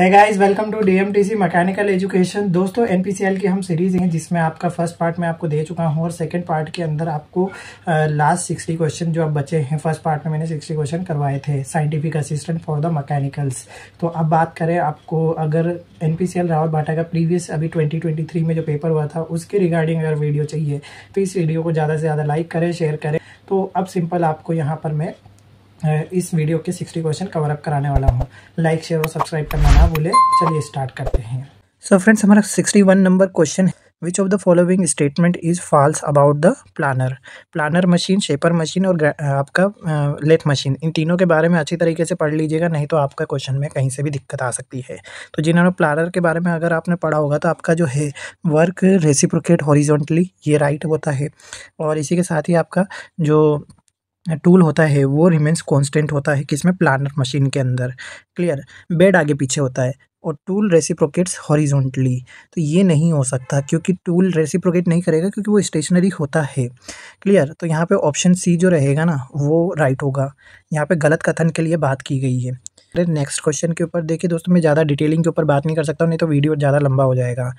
है guys welcome to DMTC mechanical education दोस्तों NPCL की हम सीरीज़ हैं, जिसमें आपका फ़र्स्ट पार्ट मैं आपको दे चुका हूँ और सेकंड पार्ट के अंदर आपको लास्ट सिक्सटी क्वेश्चन जो अब बचे हैं फ़र्स्ट पार्ट में मैंने सिक्सटी क्वेश्चन करवाए थे scientific assistant for the mechanicals तो अब बात करें आपको, अगर एनपीसीएल रावत बाटा का प्रीवियस अभी ट्वेंटी में जो पेपर हुआ था, उसके रिगार्डिंग अगर वीडियो चाहिए तो इस वीडियो को ज़्यादा से ज़्यादा लाइक करें शेयर करें। तो अब सिंपल आपको यहाँ पर मैं इस वीडियो के 60 क्वेश्चन कवर अप कराने वाला हूँ। लाइक शेयर और सब्सक्राइब करना ना भूले। चलिए स्टार्ट करते हैं। सो फ्रेंड्स हमारा 61 नंबर क्वेश्चन है। Which of the following statement is false about the planer planer machine shaper machine और आपका लेथ मशीन इन तीनों के बारे में अच्छी तरीके से पढ़ लीजिएगा, नहीं तो आपका क्वेश्चन में कहीं से भी दिक्कत आ सकती है। तो जिन्होंने प्लानर के बारे में अगर आपने पढ़ा होगा तो आपका जो है वर्क रेसिप्रोकेट हॉरिजॉन्टली ये राइट होता है। और इसी के साथ ही आपका जो टूल होता है, वो रिमेंस कांस्टेंट होता है किसमें प्लानर मशीन के अंदर क्लियर बेड आगे पीछे होता है। और टूल रेसिप्रोकेट्स हॉरिजॉन्टली तो ये नहीं हो सकता, क्योंकि टूल रेसिप्रोकेट नहीं करेगा, क्योंकि वो स्टेशनरी होता है। क्लियर तो यहाँ पे ऑप्शन सी जो रहेगा ना, वो राइट होगा। यहाँ पे गलत कथन के लिए बात की गई है। अरे नेक्स्ट क्वेश्चन के ऊपर देखिए दोस्तों, मैं ज़्यादा डिटेलिंग के ऊपर बात नहीं कर सकता नहीं तो वीडियो ज़्यादा लंबा हो जाएगा।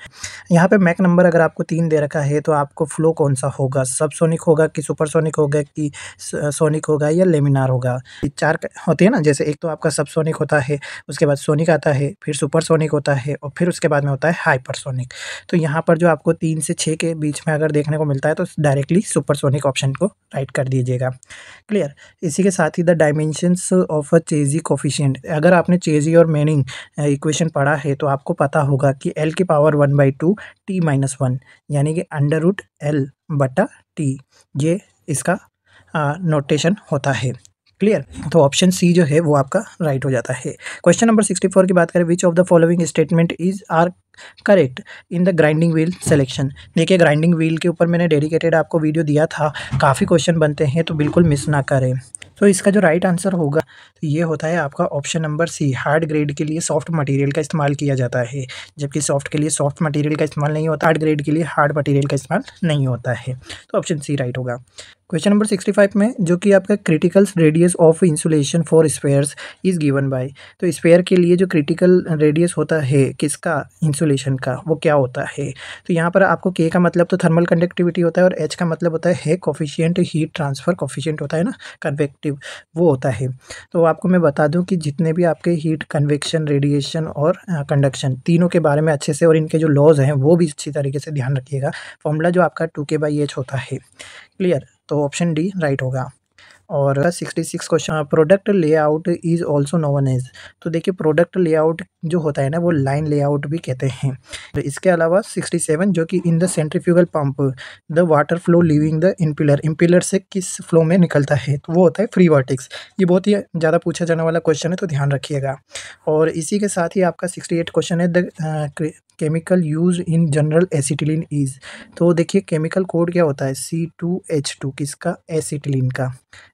यहाँ पे मैक नंबर अगर आपको तीन दे रखा है तो आपको फ्लो कौन सा होगा? सब सोनिक होगा कि सुपर सोनिक होगा कि सोनिक होगा या लेमिनार होगा? चार होते हैं ना, जैसे एक तो आपका सब सोनिक होता है, उसके बाद सोनिक आता है, फिर सुपर सोनिक होता है और फिर उसके बाद में होता है हाइपर सोनिक तो यहाँ पर जो आपको तीन से छः के बीच में अगर देखने को मिलता है तो डायरेक्टली सुपर सोनिक ऑप्शन को राइट कर दीजिएगा। क्लियर इसी के साथ ही the dimensions of a Chezy coefficient अगर आपने चेजी और मेनिंग इक्वेशन पढ़ा है तो आपको पता होगा कि एल की power one by two T minus one यानी कि अंडर रूट एल बटा टी ये इसका नोटेशन होता है। क्लियर तो ऑप्शन सी जो है, वो आपका राइट हो जाता है। क्वेश्चन नंबर सिक्सटी फोर की बात करें which of the following statement is are correct in the grinding wheel selection देखिए ग्राइंडिंग व्हील के ऊपर मैंने डेडिकेटेड आपको वीडियो दिया था। काफ़ी क्वेश्चन बनते हैं तो बिल्कुल मिस ना करें। तो इसका जो राइट आंसर होगा तो ये होता है आपका option number C hard grade के लिए सॉफ्ट मटेरियल का इस्तेमाल किया जाता है। जबकि सॉफ्ट के लिए सॉफ्ट मटेरियल का इस्तेमाल नहीं होता हार्ड ग्रेड के लिए हार्ड मटेरियल का इस्तेमाल नहीं होता है। तो ऑप्शन सी राइट होगा। क्वेश्चन नंबर सिक्सटी फाइव में, जो कि आपका critical radius of insulation for spheres is given by तो स्पेयर के लिए जो क्रिटिकल रेडियस होता है, किसका? इंसुलेशन का, वो क्या होता है? तो यहाँ पर आपको के का मतलब तो थर्मल कंडक्टिविटी होता है और एच का मतलब होता है कॉफिशियंट हीट ट्रांसफ़र कॉफिशियंट होता है ना कन्वेक्टिव वो होता है। तो आपको मैं बता दूँ कि जितने भी आपके हीट कन्वेक्शन रेडिएशन और कंडक्शन तीनों के बारे में अच्छे से और इनके जो लॉज हैं, वो भी अच्छी तरीके से ध्यान रखिएगा। फॉर्मूला जो आपका टू के बाई एच होता है। क्लियर तो ऑप्शन डी राइट होगा। और sixty six question product layout is also known as तो देखिए प्रोडक्ट लेआउट जो होता है ना, वो लाइन लेआउट भी कहते हैं। तो इसके अलावा सिक्सटी सेवन जो कि in the centrifugal pump the water flow leaving the impeller impeller से किस फ्लो में निकलता है? तो वो होता है फ्री वर्टिक्स ये बहुत ही ज़्यादा पूछा जाने वाला क्वेश्चन है तो ध्यान रखिएगा। और इसी के साथ ही आपका सिक्सटी एट क्वेश्चन है the chemical use in general acetylene is तो देखिए केमिकल कोड क्या होता है? सी टू एच टू किसका? एसिटिलीन का,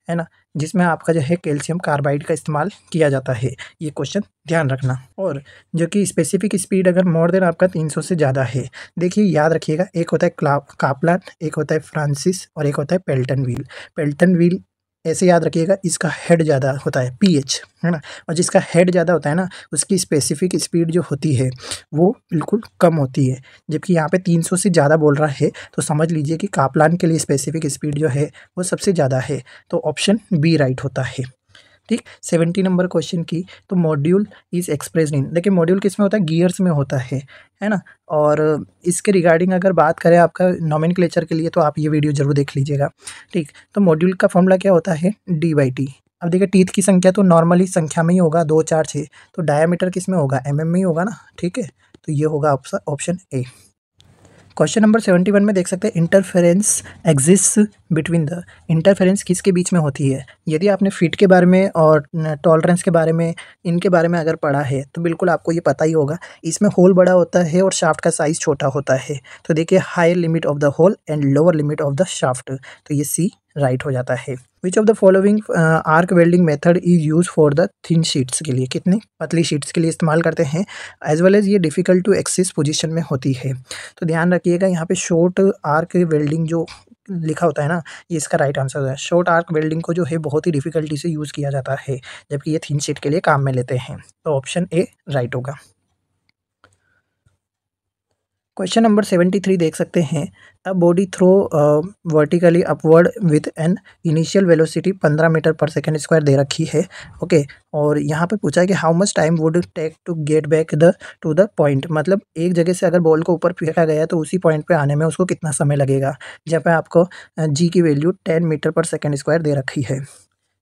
है ना? जिसमें आपका जो है कैल्शियम कार्बाइड का इस्तेमाल किया जाता है। ये क्वेश्चन ध्यान रखना। और जो कि स्पेसिफिक स्पीड अगर मोर देन आपका 300 से ज़्यादा है, देखिए, याद रखिएगा, एक होता है कापलान एक होता है फ्रांसिस और एक होता है पेल्टन व्हील पेल्टन व्हील ऐसे याद रखिएगा, इसका हेड ज़्यादा होता है पीएच है ना? और जिसका हेड ज़्यादा होता है ना, उसकी स्पेसिफिक स्पीड जो होती है, वो बिल्कुल कम होती है। जबकि यहाँ पे 300 से ज़्यादा बोल रहा है तो समझ लीजिए कि कापलान के लिए स्पेसिफिक स्पीड जो है, वो सबसे ज़्यादा है तो ऑप्शन बी राइट होता है। ठीक सेवेंटी नंबर क्वेश्चन की तो मॉड्यूल इज़ एक्सप्रेस इन। देखिए, मॉड्यूल किसमें होता है? गियर्स में होता है है ना? और इसके रिगार्डिंग अगर बात करें आपका नॉमिन के लिए तो आप ये वीडियो ज़रूर देख लीजिएगा। ठीक तो मॉड्यूल का फॉर्मूला क्या होता है? D by T. अब देखिए, टीथ की संख्या तो नॉर्मली संख्या में ही होगा, दो, चार छः तो डायामीटर किसमें होगा? एम mm में ही होगा ना? ठीक है तो ये होगा option A. Question number seventy one में देख सकते हैं interference exist between the interference किसके बीच में होती है? यदि आपने फिट के बारे में और टॉलरेंस के बारे में, इनके बारे में अगर पढ़ा है तो बिल्कुल आपको ये पता ही होगा, इसमें होल बड़ा होता है और शाफ्ट का साइज़ छोटा होता है। तो देखिए higher limit of the hole and lower limit of the shaft तो ये सी राइट हो जाता है। Which of the following arc welding method is use for the thin sheets के लिए? कितनी पतली शीट्स के लिए इस्तेमाल करते हैं? एज वेल एज ये डिफ़िकल्ट टू एक्सिस पोजिशन में होती है। तो ध्यान रखिएगा, यहाँ पे शॉर्ट आर्क वेल्डिंग जो लिखा होता है ना, ये इसका राइट आंसर होता है। शॉर्ट आर्क वेल्डिंग को जो है, बहुत ही डिफ़िकल्टी से यूज़ किया जाता है, जबकि ये थिन शीट के लिए काम में लेते हैं। तो ऑप्शन ए राइट होगा। क्वेश्चन नंबर सेवेंटी थ्री देख सकते हैं। A body throw vertically upward with an initial velocity पंद्रह मीटर पर सेकेंड स्क्वायर दे रखी है। ओके okay, और यहाँ पे पूछा है कि how much time would take to get back the to the point मतलब एक जगह से अगर बॉल को ऊपर फेंका गया तो उसी पॉइंट पे आने में उसको कितना समय लगेगा? पे आपको जी की वैल्यू टेन मीटर पर सेकेंड स्क्वायर दे रखी है।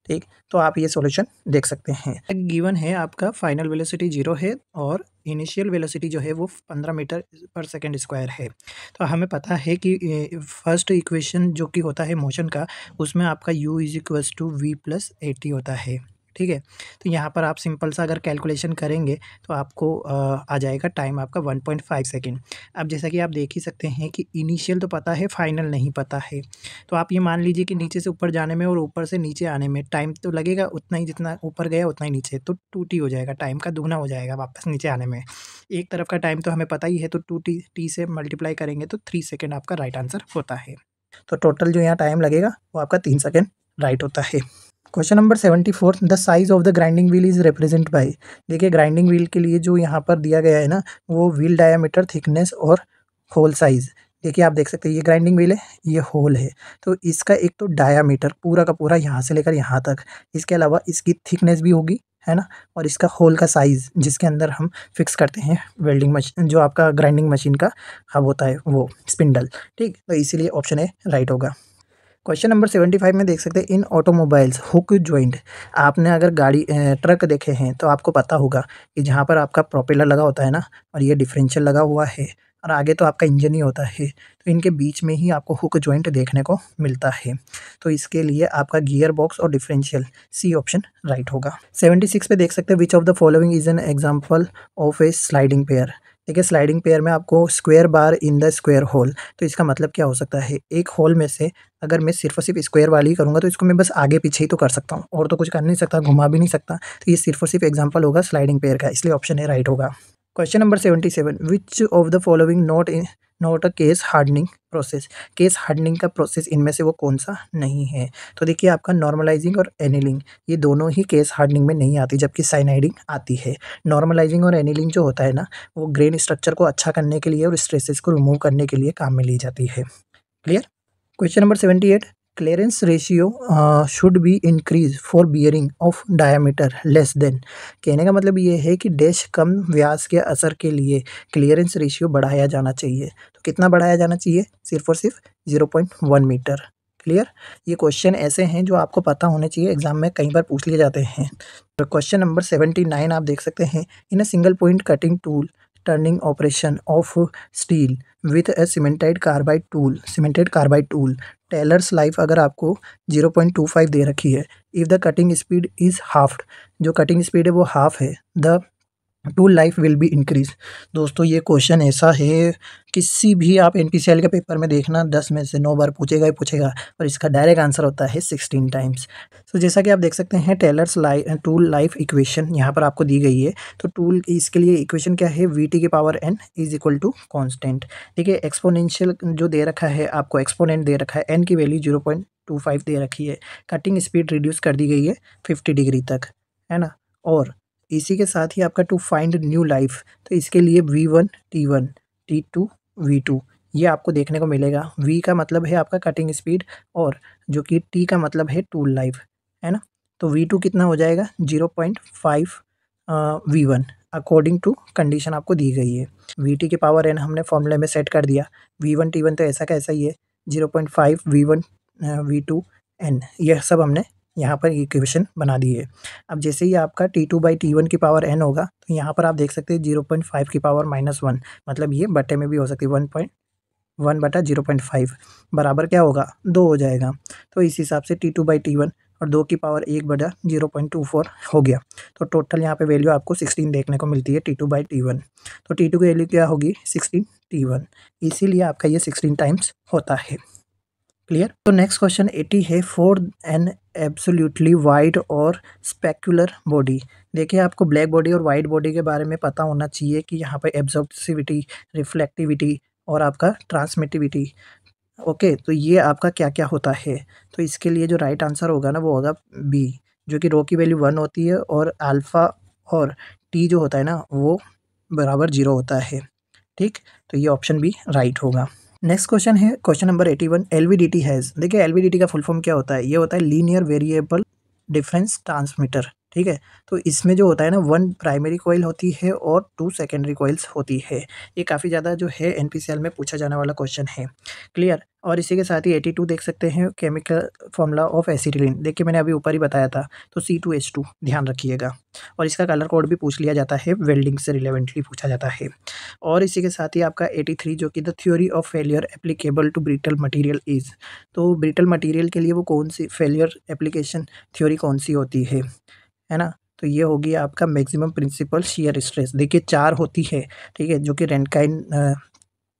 ठीक? तो आप ये सॉल्यूशन देख सकते हैं। गिवन है आपका फाइनल वेलोसिटी ज़ीरो है और इनिशियल वेलोसिटी जो है वो पंद्रह मीटर पर सेकेंड स्क्वायर है। तो हमें पता है कि फ़र्स्ट इक्वेशन जो कि होता है मोशन का, उसमें आपका U is equals to V plus at होता है। ठीक है? तो यहाँ पर आप सिंपल सा अगर कैलकुलेशन करेंगे तो आपको आ जाएगा टाइम आपका वन पॉइंट फाइव सेकेंड। अब जैसा कि आप देख ही सकते हैं कि इनिशियल तो पता है, फाइनल नहीं पता है। तो आप ये मान लीजिए कि नीचे से ऊपर जाने में और ऊपर से नीचे आने में टाइम तो लगेगा, उतना ही जितना ऊपर गया, उतना ही नीचे। तो टू टी हो जाएगा, टाइम का दुगना हो जाएगा वापस नीचे आने में। एक तरफ़ का टाइम तो हमें पता ही है तो टू टी टी से मल्टीप्लाई करेंगे तो थ्री सेकेंड आपका राइट आंसर होता है। तो टोटल जो यहाँ टाइम लगेगा, वो आपका तीन सेकेंड राइट होता है। Question number seventy four the size of the grinding wheel is represent by देखिए ग्राइंडिंग व्हील के लिए जो यहाँ पर दिया गया है ना, वो व्हील डायामीटर थिकनेस और होल साइज़ देखिए, आप देख सकते हैं, ये ग्राइंडिंग व्हील है, ये होल है। तो इसका एक तो डायामीटर पूरा का पूरा यहाँ से लेकर यहाँ तक। इसके अलावा इसकी थिकनेस भी होगी, है ना? और इसका होल का साइज़ जिसके अंदर हम फिक्स करते हैं वेल्डिंग मशीन जो आपका ग्राइंडिंग मशीन का हब होता है वो स्पिंडल ठीक तो इसीलिए ऑप्शन ए राइट होगा। क्वेश्चन नंबर सेवेंटी फाइव में देख सकते हैं इन ऑटोमोबाइल्स हुक ज्वाइंट आपने अगर गाड़ी ट्रक देखे हैं तो आपको पता होगा कि जहाँ पर आपका प्रोपेलर लगा होता है ना, और ये डिफरेंशियल लगा हुआ है, और आगे तो आपका इंजन ही होता है तो इनके बीच में ही आपको हुक ज्वाइंट देखने को मिलता है। तो इसके लिए आपका गियर बॉक्स और डिफरेंशियल सी ऑप्शन राइट होगा। सेवेंटी सिक्स पे देख सकते हैं which of the following is an example of a sliding pair देखिए स्लाइडिंग पेयर में आपको square bar in the square hole तो इसका मतलब क्या हो सकता है? एक होल में से अगर मैं सिर्फ़ और सिर्फ़ स्क्वायर वाली ही करूँगा तो इसको मैं बस आगे पीछे ही तो कर सकता हूँ, और तो कुछ कर नहीं सकता, घुमा भी नहीं सकता तो ये सिर्फ़ और सिर्फ़ एग्ज़ाम्पल होगा स्लाइडिंग पेयर का, इसलिए ऑप्शन है राइट होगा। Question number seventy seven which of the following not in not a case hardening process case hardening का प्रोसेस इनमें से वो कौन सा? नहीं है। तो देखिए आपका नॉर्मलाइजिंग और एनिलिंग ये दोनों ही केस हार्डनिंग में नहीं आती जबकि साइनाइडिंग आती है। नॉर्मलाइजिंग और एनिलिंग जो होता है ना, वो ग्रेन स्ट्रक्चर को अच्छा करने के लिए और स्ट्रेसेस को रिमूव करने के लिए काम में ली जाती है। Clear question number seventy eight clearance ratio should be increase for bearing of diameter less than कहने का मतलब ये है कि डैश कम व्यास के असर के लिए क्लियरेंस रेशियो बढ़ाया जाना चाहिए। तो कितना बढ़ाया जाना चाहिए? सिर्फ़ और सिर्फ़ zero point one meter clear ये क्वेश्चन ऐसे हैं जो आपको पता होने चाहिए। एग्ज़ाम में कई बार पूछ लिए जाते हैं। क्वेश्चन नंबर सेवेंटी नाइन आप देख सकते हैं। In a single point cutting tool turning operation of steel with a cemented carbide tool cemented carbide tool Taylor's life अगर आपको ज़ीरो पॉइंट टू फाइव दे रखी है if the cutting speed is half जो कटिंग स्पीड है वो half है the tool life will be increase. दोस्तों, ये क्वेश्चन ऐसा है, किसी भी आप एन के पेपर में देखना, दस में से नौ बार पूछेगा ही पूछेगा और इसका डायरेक्ट आंसर होता है सिक्सटीन टाइम्स। तो जैसा कि आप देख सकते हैं, Taylor's life tool life equation यहाँ पर आपको दी गई है। तो टूल इसके लिए इक्वेशन क्या है? वी टी के power N is equal to constant ठीक है एक्सपोनेंशियल जो दे रखा है, आपको एक्सपोनेंट दे रखा है एन की value zero point two five दे रखी है। कटिंग स्पीड रिड्यूस कर दी गई है फिफ्टी डिग्री तक, है ना? और इसी के साथ ही आपका टू फाइंड न्यू लाइफ तो इसके लिए V one T one T two V two ये आपको देखने को मिलेगा। वी का मतलब है आपका कटिंग स्पीड और जो कि टी का मतलब है टूल लाइफ है ना? तो वी टू कितना हो जाएगा? Zero point five V one according to condition आपको दी गई है। वी टी के पावर एन हमने फॉर्मूले में सेट कर दिया। वी वन टी वन तो ऐसा कैसा ही है। Zero point five V one V two N यह सब हमने यहाँ पर इक्वेशन बना दी है अब जैसे ही आपका T two by T one की पावर एन होगा तो यहाँ पर आप देख सकते हैं ज़ीरो पॉइंट फाइव की पावर माइनस वन मतलब ये बटे में भी हो सकती है वन पॉइंट वन बटा ज़ीरो पॉइंट फाइव बराबर क्या होगा? दो हो जाएगा। तो इस हिसाब से T two by T one और दो की पावर एक बटा ज़ीरो पॉइंट टू फोर हो गया। तो टोटल यहाँ पे वैल्यू आपको सिक्सटीन देखने को मिलती है T two by T one तो टी टू की वैल्यू क्या होगी? सिक्सटीन टी वन इसीलिए आपका ये सिक्सटीन टाइम्स होता है। क्लियर तो नेक्स्ट क्वेश्चन एटी है फॉर एन एब्सोल्युटली वाइड और स्पेकुलर बॉडी देखिए, आपको ब्लैक बॉडी और वाइट बॉडी के बारे में पता होना चाहिए कि यहाँ पर एब्जॉर्सिविटी रिफ्लेक्टिविटी और आपका ट्रांसमिटिविटी ओके तो ये आपका क्या क्या होता है? तो इसके लिए जो राइट आंसर होगा ना, वो होगा बी जो कि रो की वैल्यू वन होती है और अल्फ़ा और टी जो होता है ना, वो बराबर ज़ीरो होता है। ठीक? तो ये ऑप्शन भी राइट होगा। नेक्स्ट क्वेश्चन है question number eighty one L V D T has देखिए एल वी डी टी का फुल फॉर्म क्या होता है? ये होता है लीनियर वेरिएबल डिफरेंस ट्रांसमीटर ठीक है? तो इसमें जो होता है ना वन प्राइमरी कोयल होती है और टू सेकेंडरी कोयल्स होती है। ये काफ़ी ज़्यादा जो है एनपीसीएल में पूछा जाने वाला क्वेश्चन है। क्लियर और इसी के साथ ही एटी टू देख सकते हैं केमिकल फॉर्मूला ऑफ़ एसिटिलीन देखिए, मैंने अभी ऊपर ही बताया था तो सी टू एच टू ध्यान रखिएगा। और इसका कलर कोड भी पूछ लिया जाता है वेल्डिंग से रिलेवेंटली पूछा जाता है। और इसी के साथ ही आपका एटी थ्री जो कि the theory of failure applicable to brittle material is तो ब्रिटल मटीरियल के लिए वो कौन सी फेलियर एप्लीकेशन थ्योरी कौन सी होती है? है ना? तो ये होगी आपका मैक्सिमम प्रिंसिपल शेयर स्ट्रेस देखिए, चार होती है, ठीक है, जो कि रेंटकाइन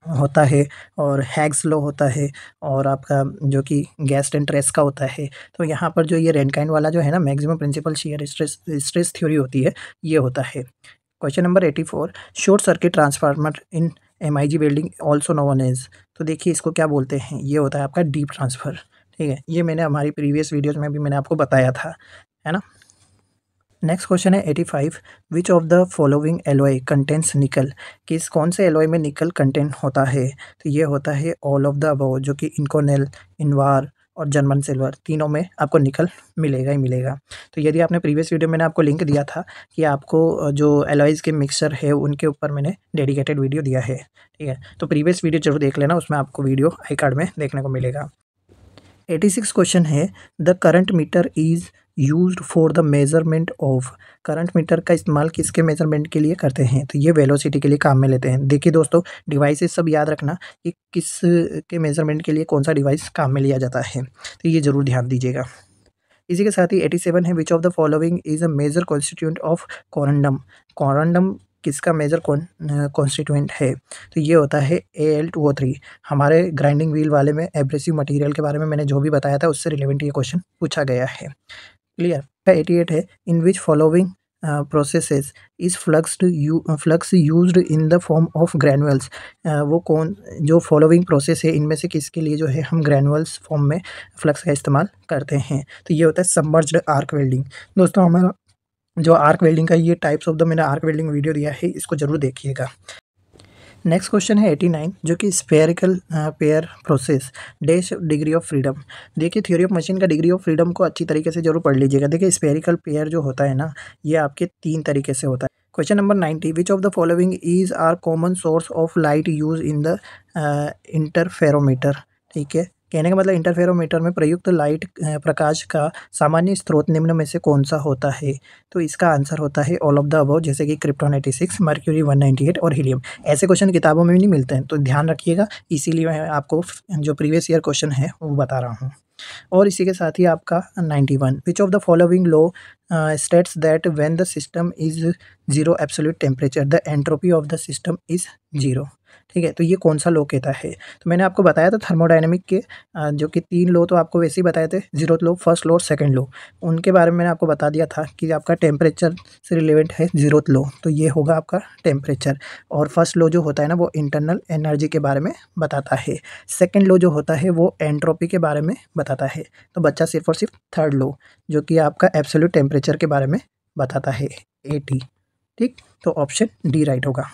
होता है और हैग्स लो होता है और आपका जो कि गैस एंड ट्रेस का होता है। तो यहाँ पर जो ये रेंटकाइन वाला जो है ना maximum principal shear stress stress theory होती है, ये होता है। Question number eighty four short circuit transformer in M I G welding also known as तो देखिए, इसको क्या बोलते हैं? ये होता है आपका डीप ट्रांसफ़र ठीक है? ये मैंने हमारी प्रीवियस वीडियोज़ में भी मैंने आपको बताया था, है ना? नेक्स्ट क्वेश्चन है eighty five which of the following alloy contents nickel किस, कौन से एलोए में निकल कंटेंट होता है? तो ये होता है ऑल ऑफ़ द अबव जो कि इनकोनेल इनवार और जर्मन सिल्वर तीनों में आपको निकल मिलेगा ही मिलेगा। तो यदि आपने प्रीवियस वीडियो मैंने आपको लिंक दिया था कि आपको जो एलॉइज़ के मिक्सर है, उनके ऊपर मैंने डेडिकेटेड वीडियो दिया है। ठीक है? तो प्रीवियस वीडियो ज़रूर देख लेना, उसमें आपको वीडियो आई कार्ड में देखने को मिलेगा। एटी सिक्स क्वेश्चन है the current meter is use for the measurement of current meter का इस्तेमाल किसके मेज़रमेंट के लिए करते हैं? तो ये वेलोसिटी के लिए काम में लेते हैं। देखिए दोस्तों डिवाइसेस सब याद रखना कि किस के मेज़रमेंट के लिए कौन सा डिवाइस काम में लिया जाता है। तो ये ज़रूर ध्यान दीजिएगा। इसी के साथ ही एटी सेवन है which of the following is a major constituent of corundum corundum किसका मेजर कौन कॉन्स्टिट्यूंट है? तो ये होता है A L two O three हमारे ग्राइंडिंग व्हील वाले में एब्रेसिव मटेरियल के बारे में मैंने जो भी बताया था, उससे रिलेवेंट ये क्वेश्चन पूछा गया है। क्लियर एटी एट है in which following processes is flux flux use in the form of granules वो कौन, जो फॉलोइंग प्रोसेस है, इनमें से किसके लिए जो है, हम ग्रैनुअल्स फॉर्म में फ्लक्स का इस्तेमाल करते हैं। तो ये होता है सबमर्ज्ड आर्क वेल्डिंग दोस्तों, हमारा जो आर्क वेल्डिंग का ये टाइप्स ऑफ़ द मैंने आर्क वेल्डिंग वीडियो दिया है, इसको ज़रूर देखिएगा। नेक्स्ट क्वेश्चन है एटी नाइन जो कि spherical pair process dash degree of freedom देखिए थ्योरी ऑफ़ मशीन का डिग्री ऑफ़ फ्रीडम को अच्छी तरीके से ज़रूर पढ़ लीजिएगा। देखिए स्पेरिकल पेयर जो होता है ना, ये आपके तीन तरीके से होता है। Question number ninety which of the following is are common source of light use in the interferometer ठीक है कहने का मतलब इंटरफेरोमीटर में प्रयुक्त लाइट प्रकाश का सामान्य स्रोत निम्न में से कौन सा होता है? तो इसका आंसर होता है ऑल ऑफ़ द अबव जैसे कि krypton eighty six mercury one ninety eight और हीलियम ऐसे क्वेश्चन किताबों में भी नहीं मिलते हैं तो ध्यान रखिएगा। इसीलिए मैं आपको जो प्रीवियस ईयर क्वेश्चन है, वो बता रहा हूँ। और इसी के साथ ही आपका ninety one which of the following law states that when the system is zero absolute temperature the entropy of the system is zero ठीक है? तो ये कौन सा लो कहता है? तो मैंने आपको बताया था थर्मोडाइनमिक के जो कि तीन लो तो आपको वैसे ही बताए थे ज़ीरो लो फ़र्स्ट लो और सेकेंड लो उनके बारे में मैंने आपको बता दिया था कि आपका टेम्परेचर से रिलेवेंट है ज़ीरो लो तो ये होगा आपका टेम्परेचर और फ़र्स्ट लो जो होता है ना, वो इंटरनल एनर्जी के बारे में बताता है। सेकेंड लो जो होता है, वो एंट्रोपी के बारे में बताता है। तो बच्चा सिर्फ़ और सिर्फ़ थर्ड लो जो कि आपका एब्सोल्यूट टेम्परेचर के बारे में बताता है। एटी ठीक? तो ऑप्शन डी राइट होगा।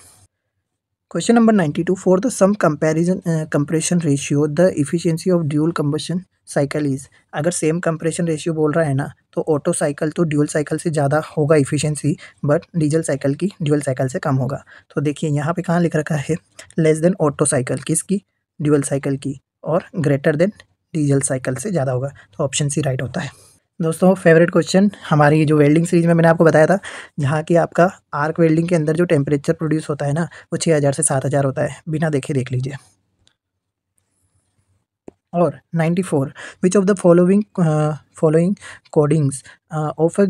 Question number ninety two for the sum comparison compression ratio the efficiency of dual combustion cycle is अगर सेम कंप्रेशन रेशियो बोल रहा है ना तो ऑटो साइकिल तो ड्यूल साइकिल से ज़्यादा होगा इफिशियंसी बट डीजल साइकिल की ड्यूल साइकिल से कम होगा। तो देखिए, यहाँ पे कहाँ लिख रखा है? लेस देन ऑटो साइकिल किसकी? ड्यूल साइकिल की, और ग्रेटर देन डीजल साइकिल से ज़्यादा होगा। तो ऑप्शन सी राइट होता है। दोस्तों फेवरेट क्वेश्चन हमारी जो वेल्डिंग सीरीज़ में मैंने आपको बताया था, जहाँ की आपका आर्क वेल्डिंग के अंदर जो टेम्परेचर प्रोड्यूस होता है ना, वो छः हज़ार से सात हज़ार होता है। बिना देखे देख लीजिए। और 94 four which of the following following codings of a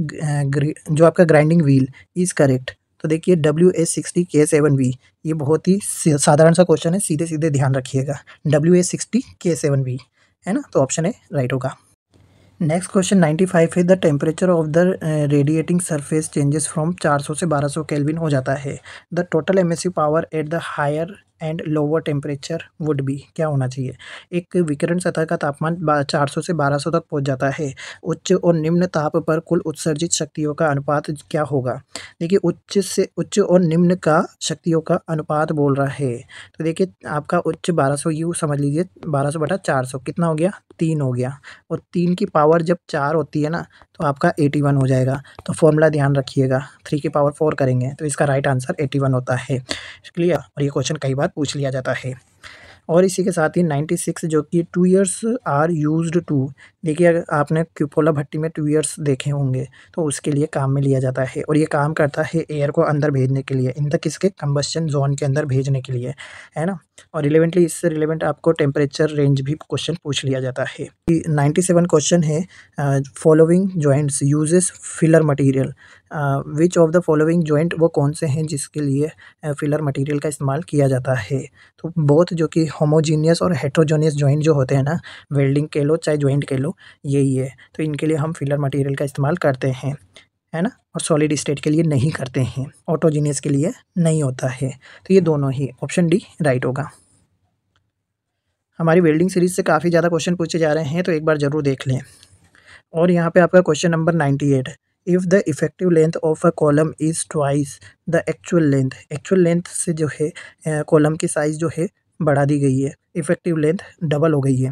जो आपका ग्राइंडिंग व्हील इज़ करेक्ट तो देखिए W S sixty K seven V ये बहुत ही साधारण सा क्वेश्चन है सीधे सीधे ध्यान रखिएगा। W S sixty K seven V है ना? तो ऑप्शन है राइट होगा। नेक्स्ट क्वेश्चन 95 है the temperature of the radiating surface changes from 400 से 1200 केल्विन हो जाता है। The total emissive power at the higher and lower temperature would be क्या होना चाहिए? एक विकिरण सतह का तापमान चार सौ से बारह सौ तक पहुँच जाता है। उच्च और निम्न ताप पर कुल उत्सर्जित शक्तियों का अनुपात क्या होगा? देखिए, उच्च से, उच्च और निम्न का शक्तियों का अनुपात बोल रहा है। तो देखिए, आपका उच्च बारह सौ यू समझ लीजिए, बारह सौ बटा चार सौ, कितना हो गया? तीन हो गया। और तीन की पावर जब चार होती है ना तो आपका एटी वन हो जाएगा। तो फॉर्मूला ध्यान रखिएगा। थ्री की पावर फोर करेंगे तो इसका राइट आंसर एटी वन होता है। क्लियर और ये क्वेश्चन कई बार पूछ लिया जाता है। और इसी के साथ ही नाइन्टी सिक्स जो कि two years are used to देखिए, अगर आपने क्यूपोला भट्टी में टू ईयर्स देखे होंगे तो उसके लिए काम में लिया जाता है। और ये काम करता है एयर को अंदर भेजने के लिए, इन द किसके कम्बस्चन जोन के अंदर भेजने के लिए, है ना? और रिलेवेंटली इससे रिलेवेंट आपको टेम्परेचर रेंज भी क्वेश्चन पूछ लिया जाता है। नाइन्टी सेवन क्वेश्चन है following joints uses filler material which of the following joint वो कौन से हैं जिसके लिए फिलर मटेरियल का इस्तेमाल किया जाता है? तो बहुत जो कि होमोजीनियस और हेट्रोजोनियस जॉइंट जो होते हैं ना वेल्डिंग के लो, चाहे जॉइंट के लो, यही है। तो इनके लिए हम फिलर मटेरियल का इस्तेमाल करते हैं, है ना? और सॉलिड स्टेट के लिए नहीं करते हैं। ऑटोजीनियस के लिए नहीं होता है। तो ये दोनों ही ऑप्शन डी राइट होगा। हमारी वेल्डिंग सीरीज़ से काफ़ी ज़्यादा क्वेश्चन पूछे जा रहे हैं तो एक बार ज़रूर देख लें। और यहाँ पे आपका question number ninety eight if the effective length of a column is twice the actual length actual length से जो है कॉलम की साइज़ जो है, बढ़ा दी गई है। इफ़ेक्टिव लेंथ डबल हो गई है।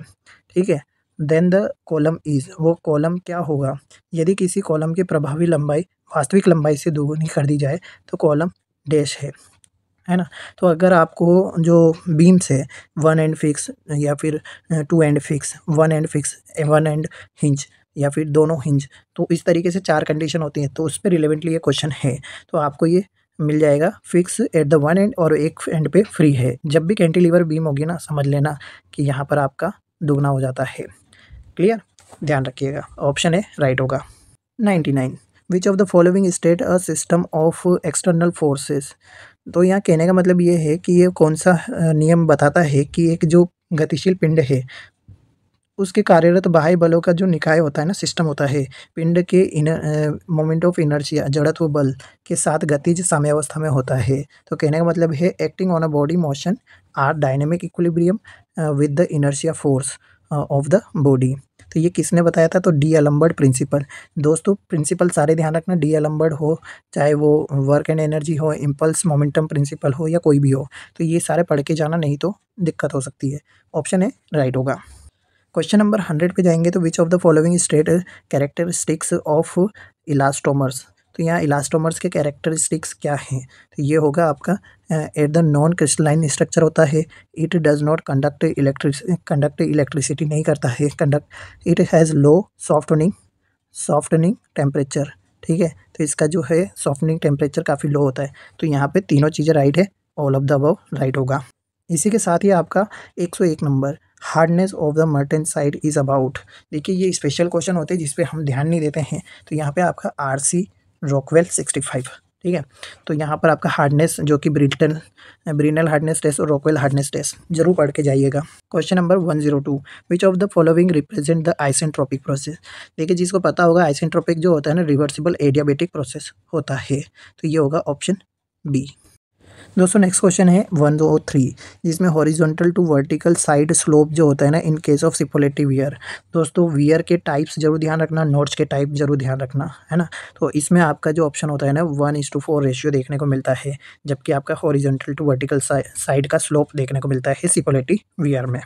ठीक है? देन द कॉलम इज़ वो कॉलम क्या होगा? यदि किसी कॉलम की प्रभावी लंबाई वास्तविक लंबाई से दोगुनी कर दी जाए तो कॉलम डैश है। है ना? तो अगर आपको जो बीम्स है वन एंड फिक्स या फिर two end fix one end fix one end hinge या फिर दोनों हिंज तो इस तरीके से चार कंडीशन होती हैं तो उस पर रिलेवेंटली ये क्वेश्चन है। तो आपको ये मिल जाएगा fix at the one end और एक एंड पे फ्री है। जब भी कैंटिलीवर बीम होगी ना, समझ लेना कि यहाँ पर आपका दुगना हो जाता है। क्लियर ध्यान रखिएगा। ऑप्शन है राइट होगा। Ninety nine which of the following state a system of external forces तो यहाँ कहने का मतलब ये है कि ये कौन सा नियम बताता है कि एक जो गतिशील पिंड है उसके कार्यरत बाह्य बलों का जो निकाय होता है ना सिस्टम होता है, पिंड के इनर मोमेंट ऑफ़ इनर्जिया जड़त्व बल के साथ गतिज साम्यावस्था में होता है। तो कहने का मतलब है acting on a body motion are dynamic equilibrium with the inertia force of the body तो ये किसने बताया था? तो डी अलम्बर्ड प्रिंसिपल। दोस्तों, प्रिंसिपल सारे ध्यान रखना, डी अलम्बर्ड हो, चाहे वो वर्क एंड एनर्जी हो इम्पल्स मोमेंटम प्रिंसिपल हो, या कोई भी हो। तो ये सारे पढ़ के जाना, नहीं तो दिक्कत हो सकती है। ऑप्शन है राइट होगा। क्वेश्चन नंबर हंड्रेड पे जाएँगे तो which of the following state characteristics of elastomers तो यहाँ इलास्टोमर्स के कैरेक्टरिस्टिक्स क्या हैं? तो ये होगा आपका at the non crystalline structure होता है। It does not conduct electric conduct electricity नहीं करता है। Conduct it has low softening softening temperature ठीक है? तो इसका जो है सॉफ्टनिंग टेम्परेचर काफ़ी लो होता है। तो यहाँ पे तीनों चीज़ें राइट है। All of the above right होगा। इसी के साथ ही आपका 101 number hardness of the martensite is about देखिए, ये स्पेशल क्वेश्चन होते हैं, जिसपे हम ध्यान नहीं देते हैं। तो यहाँ पे आपका R C Rockwell sixty five ठीक है? तो यहाँ पर आपका हार्डनेस जो कि ब्रिटन ब्रिनल हार्डनेस टेस्ट और रॉकवेल हार्डनेस टेस्ट ज़रूर पढ़ के जाइएगा। Question number one zero two which of the following represent the isentropic process देखिए, जिसको पता होगा आइसेंट्रोपिक जो होता है ना रिवर्सिबल एडियाबेटिक प्रोसेस होता है। तो ये होगा ऑप्शन बी दोस्तों नेक्स्ट क्वेश्चन है वन दो थ्री जिसमें horizontal to vertical side slope जो होता है ना in case of Cipolletti weir दोस्तों वियर के टाइप्स ज़रूर ध्यान रखना नोट्स के टाइप ज़रूर ध्यान रखना, है ना? तो इसमें आपका जो ऑप्शन होता है ना one is to four ratio देखने को मिलता है, जबकि आपका हॉरिजॉन्टल टू वर्टिकल साइड का स्लोप देखने को मिलता है सिपोलेटिव वियर में।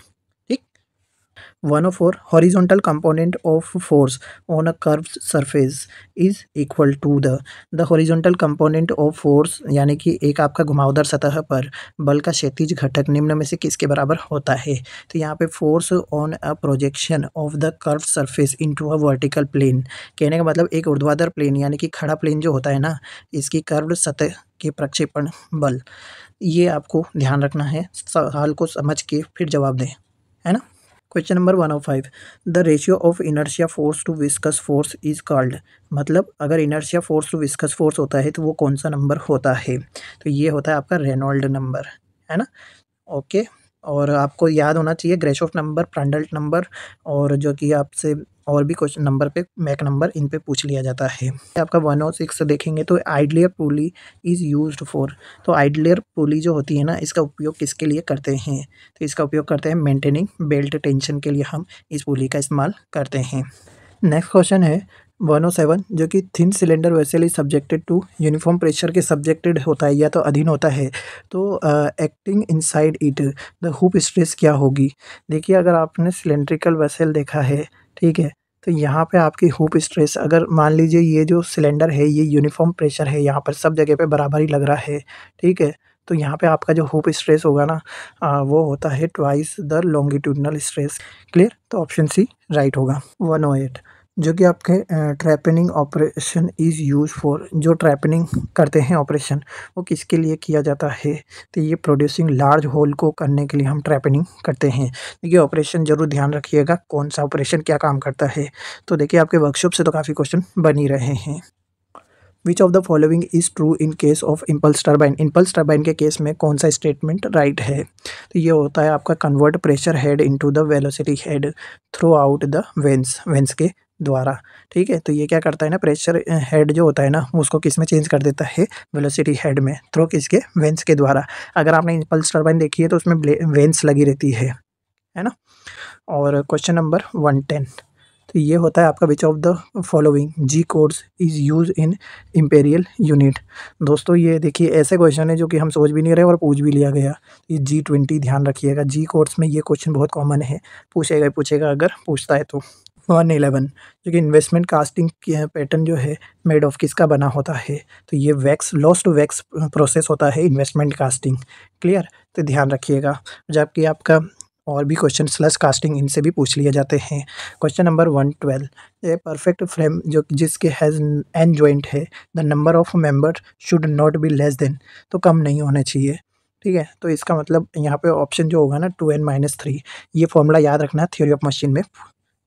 One of four horizontal component of force on a curved surface is equal to the the horizontal component of force यानी कि एक आपका घुमावदार सतह पर बल का क्षैतिज घटक निम्न में से किसके बराबर होता है? तो यहाँ पे force on a projection of the curve surface into a vertical plane कहने का मतलब एक ऊर्ध्वाधर प्लेन यानी कि खड़ा प्लेन जो होता है ना, इसकी कर्व सतह के प्रक्षेपण बल। ये आपको ध्यान रखना है, सवाल को समझ के फिर जवाब दें, है ना? Question number one of five the ratio of inertia force to viscous force is called मतलब अगर inertia force to viscous force होता है तो वो कौन सा नंबर होता है? तो ये होता है आपका रेनोल्ड नंबर है ना? ओके और आपको याद होना चाहिए ग्रेशोफ नंबर प्रांडल्ट नंबर और जो कि आपसे और भी क्वेश्चन नंबर पे मैक नंबर इन पे पूछ लिया जाता है। आपका वन और सिक्स देखेंगे तो idler pulley is used for तो आइडलियर पुली जो होती है ना, इसका उपयोग किसके लिए करते हैं? तो इसका उपयोग करते हैं मेंटेनिंग बेल्ट टेंशन के लिए हम इस पुली का इस्तेमाल करते हैं। नेक्स्ट क्वेश्चन है वन ओ सेवन जो कि thin cylinder vessel is subjected to uniform pressure के सब्जेक्टेड होता है या तो अधीन होता है तो acting inside it the hoop stress क्या होगी? देखिए अगर आपने सिलेंड्रिकल वेसल देखा है ठीक है तो यहाँ पे आपकी हुप स्ट्रेस अगर मान लीजिए ये जो सिलेंडर है ये यूनिफॉर्म प्रेशर है यहाँ पर सब जगह पे बराबर ही लग रहा है ठीक है तो यहाँ पे आपका जो हुप स्ट्रेस होगा ना आ, वो होता है twice the longitudinal stress clear तो ऑप्शन सी राइट होगा वन ओ एट। जो कि आपके trepanning operation is use for जो ट्रैपनिंग करते हैं ऑपरेशन वो किसके लिए किया जाता है? तो ये प्रोड्यूसिंग लार्ज होल को करने के लिए हम ट्रैपनिंग करते हैं। देखिए ऑपरेशन ज़रूर ध्यान रखिएगा, कौन सा ऑपरेशन क्या काम करता है? तो देखिए, आपके वर्कशॉप से तो काफ़ी क्वेश्चन बन ही रहे हैं। Which of the following is true in case of impulse turbine impulse turbine के केस में कौन सा स्टेटमेंट राइट right है? तो ये होता है आपका convert pressure head into the velocity head throughout the vanes vanes के द्वारा, ठीक है? तो ये क्या करता है ना प्रेशर हेड जो होता है ना, उसको किसमें चेंज कर देता है? वेलोसिटी हेड में थ्रो किसके? वेंस के द्वारा। अगर आपने इम्पल्स टर्बाइन देखी है तो उसमें वेंस लगी रहती है है ना? और क्वेश्चन नंबर वन टेन तो ये होता है आपका which of the following G codes is use in imperial unit दोस्तों, ये देखिए, ऐसे क्वेश्चन है जो कि हम सोच भी नहीं रहे और पूछ भी लिया गया। ये जी ट्वेंटी ध्यान रखिएगा। जी कोड्स में ये क्वेश्चन बहुत कॉमन है। पूछेगा पूछेगा, अगर पूछता है तो। वन एलेवन जो कि इन्वेस्टमेंट कास्टिंग पैटर्न जो है मेड ऑफ़ किसका बना होता है? तो ये वैक्स लॉस्ट वैक्स प्रोसेस होता है इन्वेस्टमेंट कास्टिंग क्लियर तो ध्यान रखिएगा। जबकि आपका और भी क्वेश्चन स्लस कास्टिंग इनसे भी पूछ लिए जाते हैं। Question number one twelve a perfect frame जो जिसके हैज़ एन जॉइंट है the number of member should not be less than तो कम नहीं होने चाहिए। ठीक है? तो इसका मतलब यहाँ पे ऑप्शन जो होगा ना टू एन माइनस थ्री ये फॉर्मूला याद रखना थ्योरी ऑफ़ मशीन में।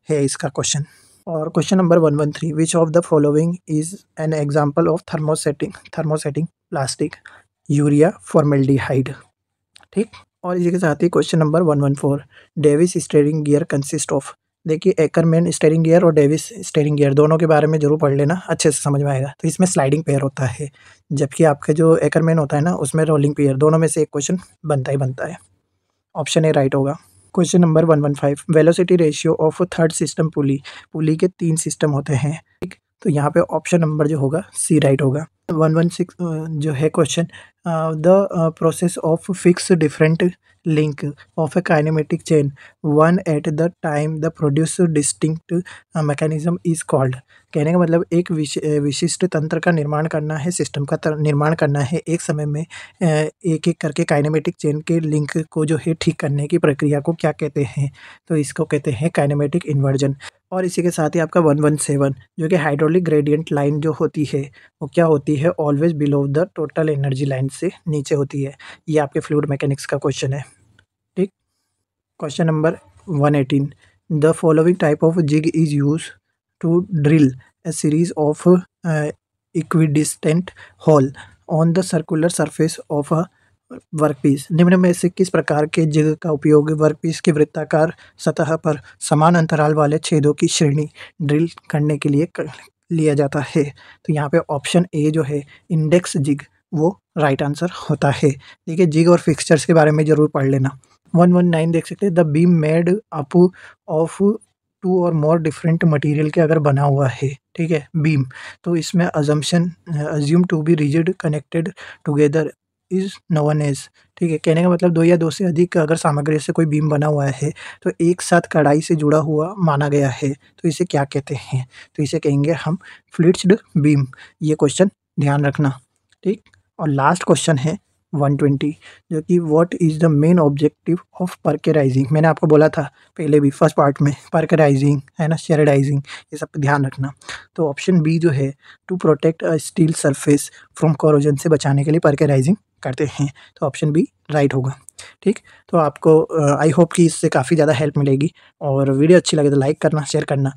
है इसका क्वेश्चन और question number one one three which of the following is an example of thermosetting thermosetting plastic urea formaldehyde ठीक? और इसी के साथ ही question number one one four Davis steering gear consist of देखिए एकरमैन स्टेयरिंग गियर और Davis steering gear दोनों के बारे में ज़रूर पढ़ लेना, अच्छे से समझ में आएगा। तो इसमें स्लाइडिंग पेयर होता है, जबकि आपका जो एकरमैन होता है ना, उसमें रोलिंग पेयर दोनों में से एक क्वेश्चन बनता ही बनता है। ऑप्शन ए राइट होगा। Question number one one five velocity ratio of third system pulley pulley के तीन सिस्टम होते हैं। ठीक? तो यहाँ पे ऑप्शन नंबर जो होगा सी राइट होगा। वन वन सिक्स जो है question the process of fix different link of a kinematic chain one at the time the produce distinct mechanism is called कहने का मतलब एक विशिष्ट तंत्र का निर्माण करना है सिस्टम का निर्माण करना है एक समय में एक एक करके काइनेमेटिक चेन के लिंक को जो है ठीक करने की प्रक्रिया को क्या कहते हैं? तो इसको कहते हैं काइनेमेटिक इन्वर्जन और इसी के साथ ही आपका वन वन सेवन जो कि हाइड्रोलिक ग्रेडियंट लाइन जो होती है, वो क्या होती है? Always below the total energy line से नीचे होती है। ये आपके फ्लूड मैकेनिक्स का क्वेश्चन है। ठीक? Question number one eighteen the following type of jig is use to drill a series of equidistant hole on the circular surface of a workpiece. निम्न में से किस प्रकार के जिग का उपयोग वर्कपीस के वृत्ताकार सतह पर समान अंतराल वाले छेदों की श्रेणी ड्रिल करने के लिए कर, लिया जाता है? तो यहाँ पे ऑप्शन ए जो है इंडेक्स जिग वो राइट आंसर होता है। देखिए जिग और फिक्सचर्स के बारे में ज़रूर पढ़ लेना। वन वन नाइन देख सकते हैं the beam made up of two और मोर डिफरेंट मटेरियल के अगर बना हुआ है ठीक है बीम। तो इसमें अजम्पन assume to be rigid connected together is known as ठीक है, कहने का मतलब दो या दो से अधिक अगर सामग्री से कोई बीम बना हुआ है तो एक साथ कढ़ाई से जुड़ा हुआ माना गया है। तो इसे क्या कहते हैं? तो इसे कहेंगे हम फ्लिट्सड बीम ये क्वेश्चन ध्यान रखना। ठीक? और लास्ट क्वेश्चन है वन ट्वेंटी जो कि what is the main objective of parkerizing मैंने आपको बोला था पहले भी फ़र्स्ट पार्ट में पर्केराइजिंग है ना? शेरडाइजिंग ये सब ध्यान रखना। तो ऑप्शन बी जो है to protect a steel surface from corrosion से बचाने के लिए पर्केराइजिंग करते हैं तो ऑप्शन बी राइट होगा। ठीक? तो आपको आई होप कि इससे काफ़ी ज़्यादा हेल्प मिलेगी। और वीडियो अच्छी लगे तो लाइक करना शेयर करना।